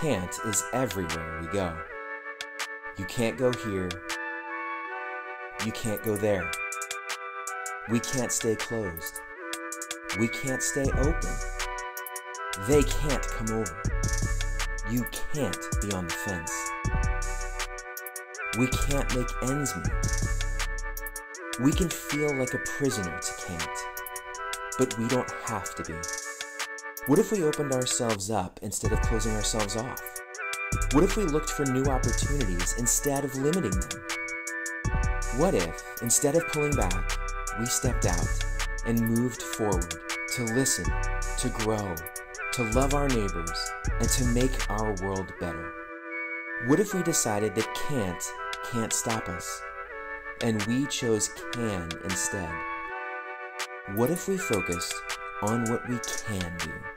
Can't is everywhere we go. You can't go here. You can't go there. We can't stay closed. We can't stay open. They can't come over. You can't be on the fence. We can't make ends meet. We can feel like a prisoner to can't, but we don't have to be. What if we opened ourselves up instead of closing ourselves off? What if we looked for new opportunities instead of limiting them? What if, instead of pulling back, we stepped out and moved forward to listen, to grow, to love our neighbors, and to make our world better? What if we decided that can't can't stop us, and we chose can instead? What if we focused on what we can do?